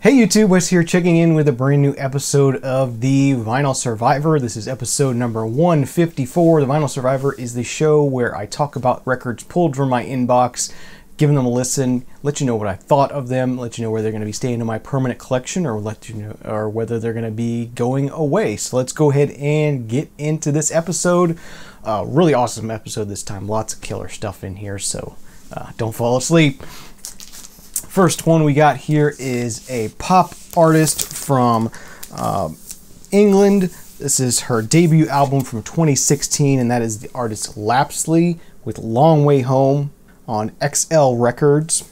Hey YouTube, Wes here checking in with a brand new episode of The Vinyl Survivor. This is episode number 154. The Vinyl Survivor is the show where I talk about records pulled from my inbox, giving them a listen, let you know what I thought of them, let you know where they're going to be staying in my permanent collection or let you know or whether they're going to be going away. So let's go ahead and get into this episode. Uh, really awesome episode this time. Lots of killer stuff in here, so uh, don't fall asleep. First one we got here is a pop artist from uh, England. This is her debut album from 2016, and that is the artist Lapsley with Long Way Home on XL Records.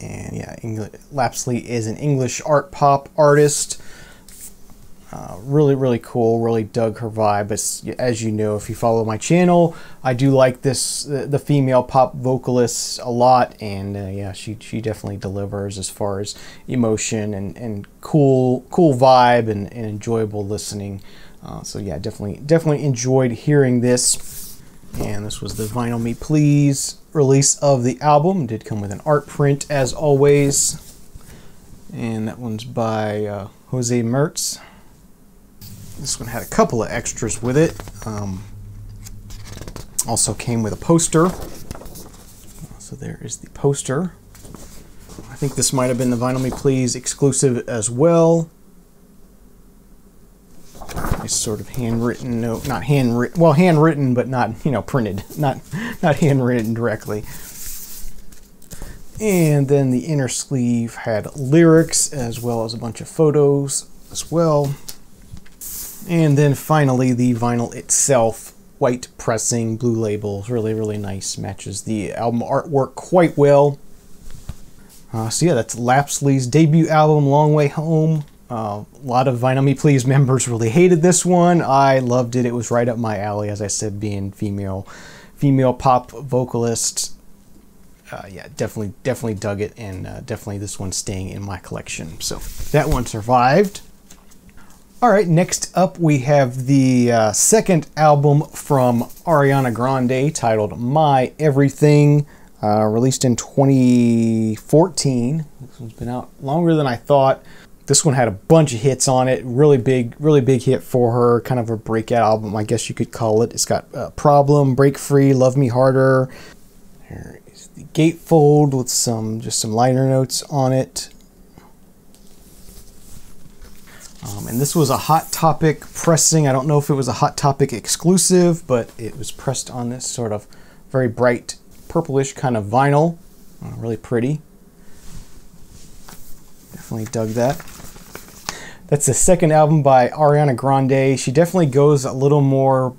And yeah, Lapsley is an English art pop artist. Uh, really, really cool. Really dug her vibe. As, as you know, if you follow my channel, I do like this the, female pop vocalist a lot, and uh, yeah, she she definitely delivers as far as emotion and, and cool cool vibe and, and enjoyable listening. Uh, so yeah, definitely definitely enjoyed hearing this. And this was the Vinyl Me Please release of the album. Did come with an art print as always, and that one's by uh, Jose Mertz. This one had a couple of extras with it. Um, also came with a poster. So there is the poster. I think this might have been the Vinyl Me Please exclusive as well. Nice sort of handwritten note, not handwritten, well, handwritten, but not, you know, printed, not, not handwritten directly. And then the inner sleeve had lyrics as well as a bunch of photos as well. And then finally the vinyl itself, white pressing, blue label, really, really nice. Matches the album artwork quite well. Uh, so yeah, that's Lapsley's debut album, Long Way Home. Uh, a lot of Vinyl Me Please members really hated this one. I loved it. It was right up my alley, as I said, being female, female pop vocalist. Uh, yeah, definitely, definitely dug it, and uh, definitely this one's staying in my collection. So that one survived. All right, next up we have the uh, second album from Ariana Grande titled My Everything, uh, released in 2014. This one's been out longer than I thought. This one had a bunch of hits on it. Really big, really big hit for her. Kind of a breakout album, I guess you could call it. It's got uh, Problem, Break Free, Love Me Harder. Here is the gatefold with some just some liner notes on it. Um, and this was a Hot Topic pressing. I don't know if it was a Hot Topic exclusive, but it was pressed on this sort of very bright purplish kind of vinyl. Uh, really pretty. Definitely dug that. That's the second album by Ariana Grande. She definitely goes a little more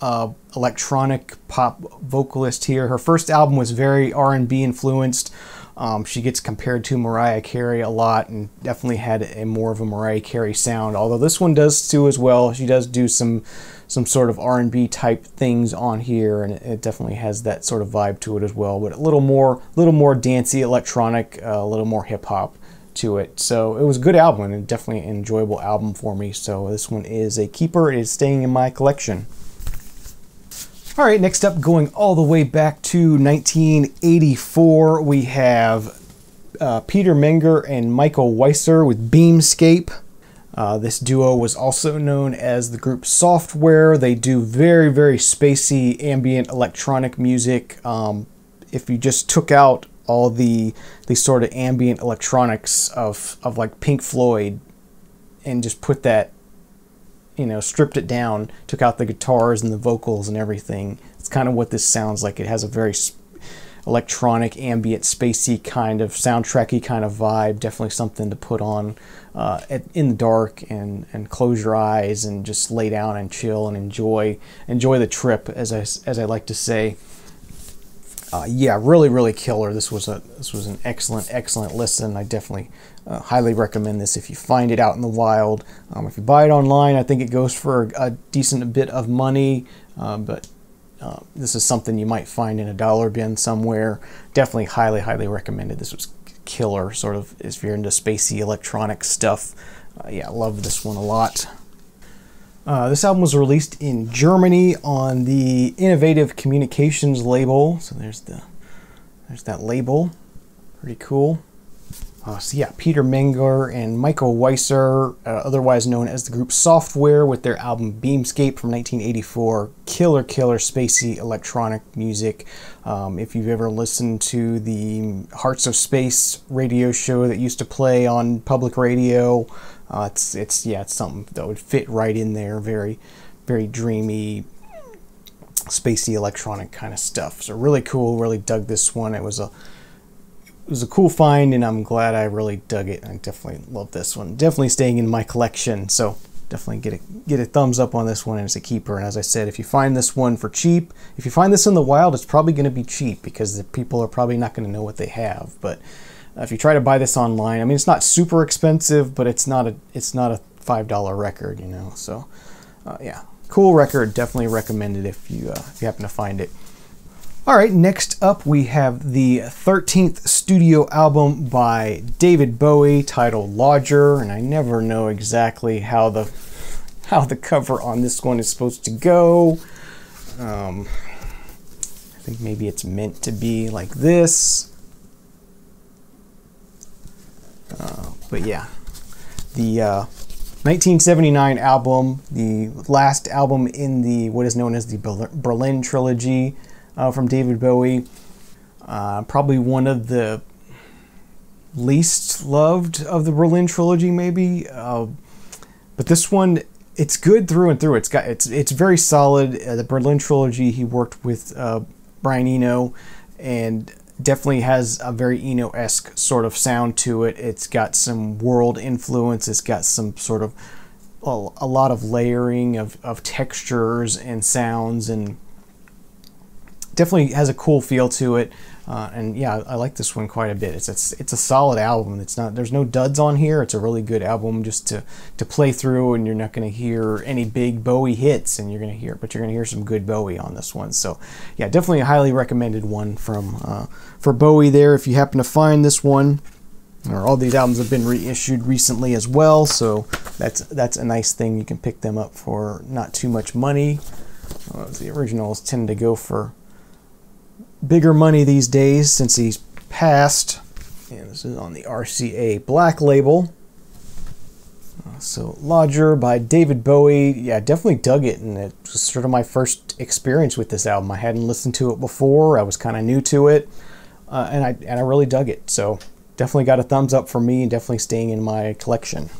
uh, electronic pop vocalist here. Her first album was very R&B influenced. Um, she gets compared to Mariah Carey a lot and definitely had a more of a Mariah Carey sound. Although this one does too as well. She does do some some sort of R&B type things on here, and it definitely has that sort of vibe to it as well. But a little more, little more dancey, electronic, uh, a little more hip hop to it. So it was a good album and definitely an enjoyable album for me. So this one is a keeper. It is staying in my collection. All right, next up, going all the way back to 1984, we have uh, Peter Mergener and Michael Weisser with Beamscape. Uh, this duo was also known as the group Software. They do very, very spacey ambient electronic music. Um, if you just took out all the the sort of ambient electronics of, of like Pink Floyd and just put that you know, stripped it down, took out the guitars and the vocals and everything. It's kind of what this sounds like. It has a very electronic, ambient, spacey kind of soundtracky kind of vibe. Definitely something to put on uh, in the dark and, and close your eyes and just lay down and chill and enjoy enjoy the trip, as I as I like to say. Uh, yeah, really, really killer. This was a this was an excellent, excellent listen. I definitely uh, highly recommend this if you find it out in the wild. Um, if you buy it online, I think it goes for a, a decent bit of money, uh, but uh, this is something you might find in a dollar bin somewhere. Definitely highly, highly recommended. This was killer, sort of, if you're into spacey electronic stuff. Uh, yeah, I love this one a lot. Uh, this album was released in Germany on the Innovative Communications label. So there's the there's that label. Pretty cool. Uh, so yeah, Peter Mergener and Michael Weisser, uh, otherwise known as the group Software, with their album Beamscape from 1984. Killer, killer, spacey electronic music. Um, if you've ever listened to the Hearts of Space radio show that used to play on public radio, uh, it's it's yeah, it's something that would fit right in there. Very, very dreamy, spacey electronic kind of stuff. So really cool. Really dug this one. It was a it was a cool find, and I'm glad I really dug it. I definitely love this one. Definitely staying in my collection, so definitely get a get a thumbs up on this one as a keeper. And as I said, if you find this one for cheap, if you find this in the wild, it's probably going to be cheap because the people are probably not going to know what they have. But uh, if you try to buy this online, I mean, it's not super expensive, but it's not a it's not a five dollar record, you know. So uh, yeah, cool record. Definitely recommended if you uh, if you happen to find it. All right, next up we have the 13th studio album by David Bowie titled Lodger, and I never know exactly how the how the cover on this one is supposed to go. Um, I think maybe it's meant to be like this. But yeah, the uh, 1979 album, the last album in the what is known as the Berlin trilogy uh, from David Bowie. Uh, probably one of the least loved of the Berlin trilogy, maybe. Uh, but this one, it's good through and through. It's got it's it's very solid. Uh, the Berlin trilogy, he worked with uh, Brian Eno, and definitely has a very Eno-esque sort of sound to it. It's got some world influence. It's got some sort of a, a lot of layering of, of textures and sounds and definitely has a cool feel to it. Uh, and yeah, I like this one quite a bit. It's, it's it's a solid album. It's not there's no duds on here. It's a really good album just to to play through, and you're not going to hear any big Bowie hits, and you're going to hear, but you're going to hear some good Bowie on this one. So yeah, definitely a highly recommended one from uh, for Bowie there. If you happen to find this one, or all these albums have been reissued recently as well, so that's that's a nice thing. You can pick them up for not too much money. The originals tend to go for bigger money these days since he's passed. And this is on the RCA Black label. Uh, so Lodger by David Bowie. Yeah, definitely dug it, and it was sort of my first experience with this album. I hadn't listened to it before. I was kind of new to it, uh, and I and I really dug it. So definitely got a thumbs up for me, and definitely staying in my collection.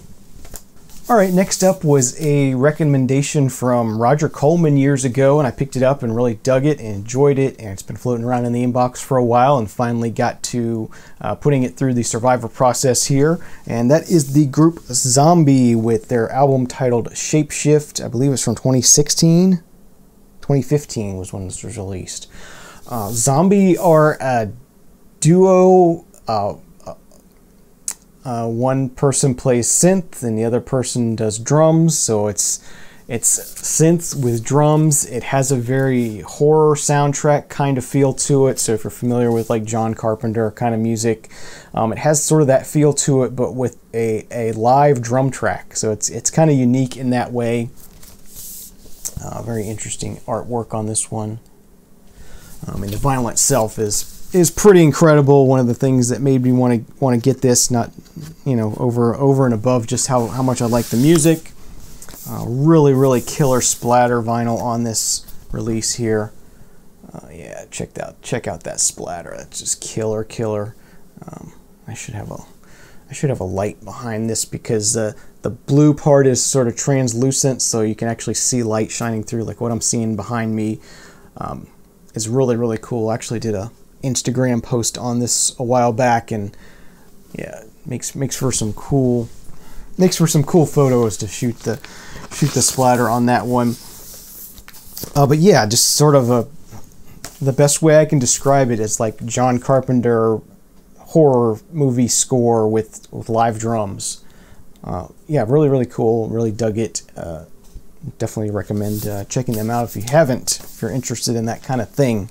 All right, next up was a recommendation from Roger Coleman years ago, and I picked it up and really dug it and enjoyed it, and it's been floating around in the inbox for a while, and finally got to uh, putting it through the survivor process here, and that is the group Zombi with their album titled Shapeshift. I believe it's from 2016. 2015 was when this was released. Uh, Zombi are a duo. Uh, uh, one person plays synth and the other person does drums, so it's it's synth with drums. It has a very horror soundtrack kind of feel to it. So if you're familiar with like John Carpenter kind of music, um, it has sort of that feel to it, but with a, a live drum track. So it's it's kind of unique in that way. Uh, very interesting artwork on this one. Um, and the vinyl itself is is pretty incredible. One of the things that made me want to want to get this, not you know over over and above just how how much I like the music. Uh, really really killer splatter vinyl on this release here. Uh, yeah, check out check out that splatter. That's just killer killer. Um, I should have a I should have a light behind this because the the blue part is sort of translucent, so you can actually see light shining through, like what I'm seeing behind me. Um, is really really cool. I actually did a Instagram post on this a while back, and yeah, makes makes for some cool makes for some cool photos to shoot the shoot the splatter on that one. Uh, but yeah, just sort of a the best way I can describe it is like John Carpenter horror movie score with with live drums. Uh, yeah, really really cool. Really dug it. Uh, definitely recommend uh, checking them out if you haven't. If you're interested in that kind of thing.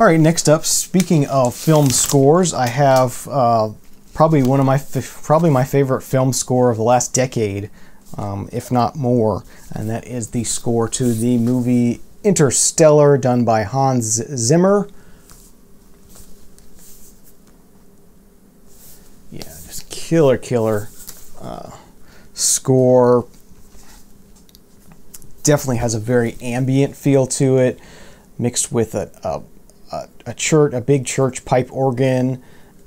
All right, next up, speaking of film scores, I have uh, probably one of my probably my favorite film score of the last decade, um, if not more, and that is the score to the movie Interstellar, done by Hans Zimmer. Yeah, just killer, killer uh, score. Definitely has a very ambient feel to it, mixed with a, a, a, church, a big church pipe organ.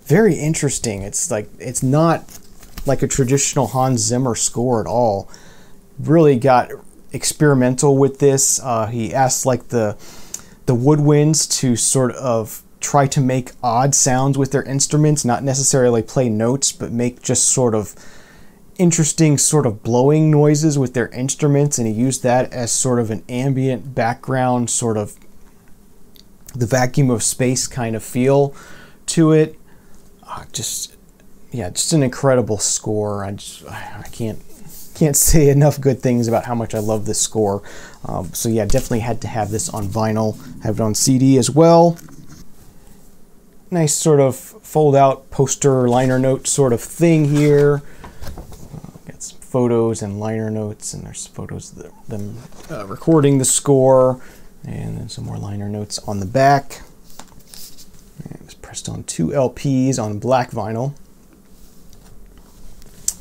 Very interesting. It's like it's not like a traditional Hans Zimmer score at all. Really got experimental with this. Uh, he asked like the the woodwinds to sort of try to make odd sounds with their instruments, not necessarily play notes, but make just sort of interesting sort of blowing noises with their instruments and he used that as sort of an ambient background sort of the vacuum of space kind of feel to it. Uh, just yeah just an incredible score. I just i can't can't say enough good things about how much i love this score. Um, so yeah definitely had to have this on vinyl have it on cd as well. Nice sort of fold out poster liner note sort of thing here. Uh, got some photos and liner notes, and there's photos of them uh, recording the score, and then some more liner notes on the back. And pressed on two LPs on black vinyl.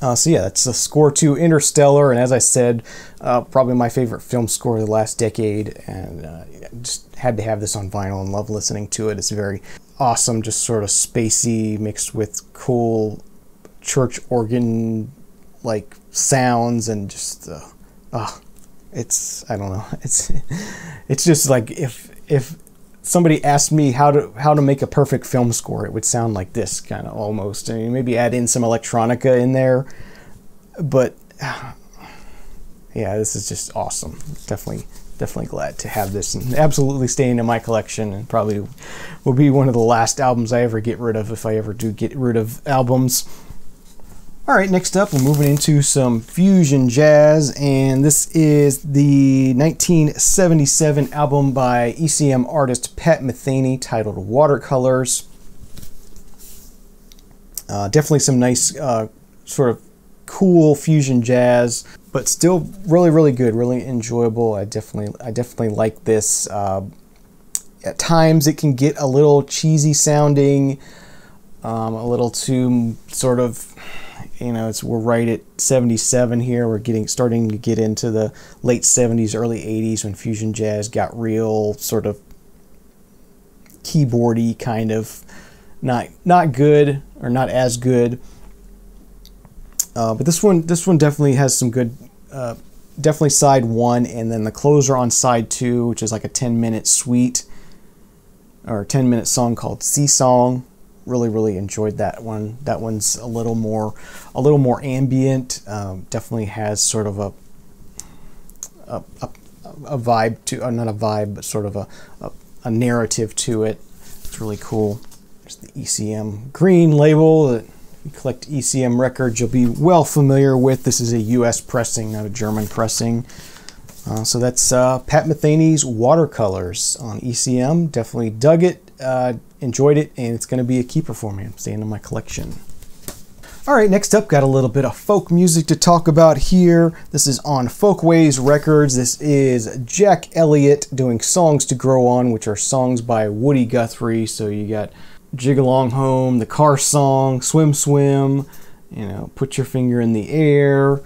Uh, so yeah, that's the score to Interstellar, and as I said, uh, probably my favorite film score of the last decade, and uh, just had to have this on vinyl and love listening to it. It's very awesome, just sort of spacey mixed with cool church organ like sounds and just uh, it's I don't know it's it's just like if if somebody asked me how to how to make a perfect film score it would sound like this kind of almost. I mean, maybe add in some electronica in there but yeah this is just awesome. Definitely definitely glad to have this and absolutely staying in my collection and probably will be one of the last albums I ever get rid of if I ever do get rid of albums all right, next up, we're moving into some fusion jazz, and this is the 1977 album by ECM artist Pat Metheny titled Watercolors. Uh, definitely some nice, uh, sort of cool fusion jazz, but still really, really good, really enjoyable. I definitely, I definitely like this. Uh, at times, it can get a little cheesy sounding, um, a little too sort of you know, it's we're right at 77 here. We're getting starting to get into the late 70s, early 80s when fusion jazz got real sort of keyboardy kind of not not good or not as good. Uh, but this one this one definitely has some good uh, definitely side one and then the closer on side two, which is like a 10 minute suite or 10 minute song called Sea Song really really enjoyed that one. That one's a little more a little more ambient. Um, definitely has sort of a a, a, a vibe to uh, not a vibe but sort of a, a, a narrative to it. It's really cool. There's the ECM green label that you collect ECM records you'll be well familiar with. This is a U.S. pressing, not a German pressing. Uh, so that's uh, Pat Metheny's Watercolors on ECM. Definitely dug it. Uh, enjoyed it, and it's going to be a keeper for me. I'm staying in my collection. All right, next up, got a little bit of folk music to talk about here. This is on Folkways Records. This is Jack Elliott doing Songs to Grow On, which are songs by Woody Guthrie. So you got Jig Along Home, the car song, Swim Swim, you know, Put Your Finger in the Air,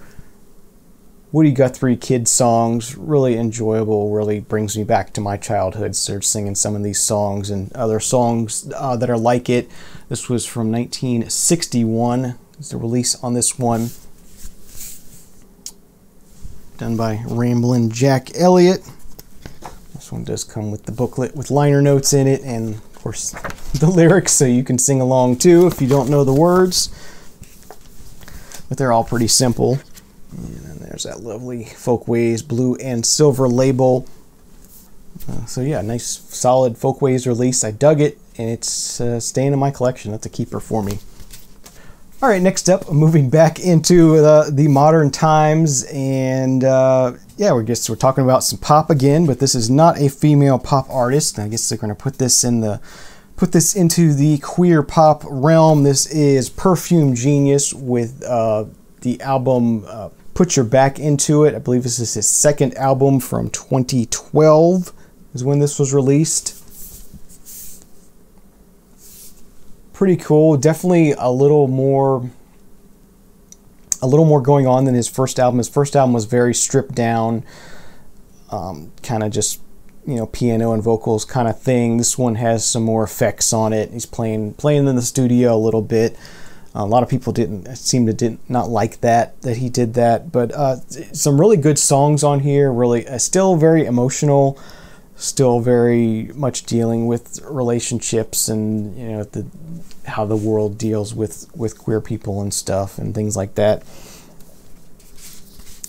Woody Guthrie kid songs, really enjoyable, really brings me back to my childhood. So singing some of these songs and other songs uh, that are like it. This was from 1961. Is the release on this one. Done by Ramblin' Jack Elliott. This one does come with the booklet with liner notes in it and of course the lyrics so you can sing along too if you don't know the words. But they're all pretty simple. There's that lovely Folkways blue and silver label. Uh, so yeah, nice solid Folkways release. I dug it, and it's uh, staying in my collection. That's a keeper for me. All right, next up, moving back into the modern times, and uh, yeah, we're just we're talking about some pop again, but this is not a female pop artist. I guess they're going to put this in the put this into the queer pop realm. This is Perfume Genius with uh, the album uh, put your back into it. I believe this is his second album from 2012 is when this was released. Pretty cool. Definitely a little more a little more going on than his first album. His first album was very stripped down, um, kind of just you know piano and vocals kind of thing. This one has some more effects on it. He's playing playing in the studio a little bit. A lot of people didn't seem to did not not like that that he did that, but uh, some really good songs on here. Really, uh, still very emotional, still very much dealing with relationships and you know the how the world deals with with queer people and stuff and things like that.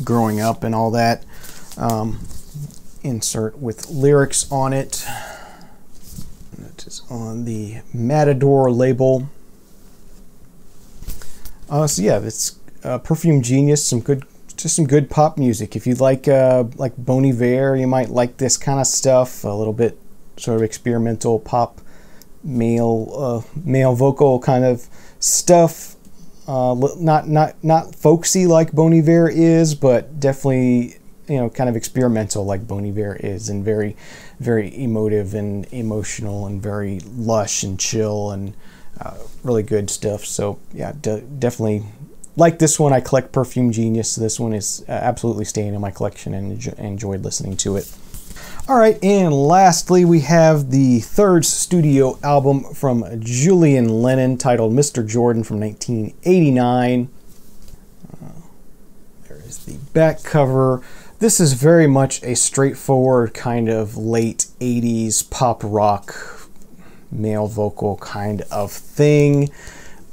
Growing up and all that. Um, insert with lyrics on it. It is on the Matador label. Uh, so yeah, it's uh, Perfume Genius. Some good, just some good pop music. If you like uh, like Bon Iver, you might like this kind of stuff. A little bit sort of experimental pop, male uh, male vocal kind of stuff. Uh, not not not folksy like Bon Iver is, but definitely you know kind of experimental like Bon Iver is, and very very emotive and emotional and very lush and chill and uh, really good stuff. So yeah, definitely like this one. I collect Perfume Genius. So this one is uh, absolutely staying in my collection and enjo enjoyed listening to it. All right, and lastly, we have the third studio album from Julian Lennon titled Mr. Jordan from 1989. Uh, there is the back cover. This is very much a straightforward kind of late 80s pop rock male vocal kind of thing.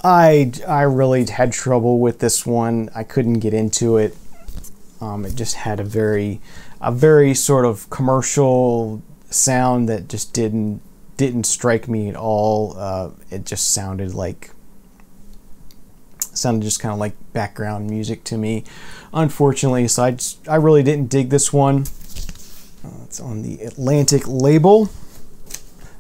I, I really had trouble with this one. I couldn't get into it. Um, it just had a very a very sort of commercial sound that just didn't didn't strike me at all. Uh, it just sounded like sounded just kind of like background music to me, unfortunately. So I just, I really didn't dig this one. Uh, it's on the Atlantic label.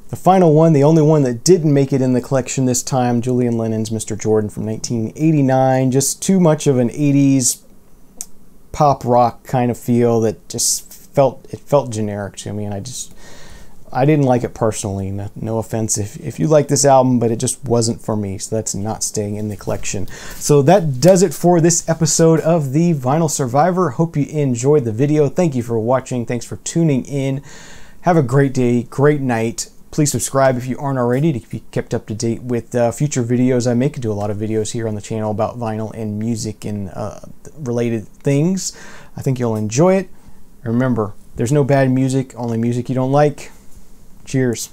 The final one, the only one that didn't make it in the collection this time, Julian Lennon's Mr. Jordan from 1989. Just too much of an 80s pop rock kind of feel that just felt it felt generic to me and I just I didn't like it personally. No, no, offense if, if you like this album, but it just wasn't for me. So that's not staying in the collection. So that does it for this episode of The Vinyl Survivor. Hope you enjoyed the video. Thank you for watching. Thanks for tuning in. Have a great day, great night. Please subscribe if you aren't already to be kept up to date with uh, future videos I make. I do a lot of videos here on the channel about vinyl and music and uh, related things. I think you'll enjoy it. Remember, there's no bad music, only music you don't like. Cheers.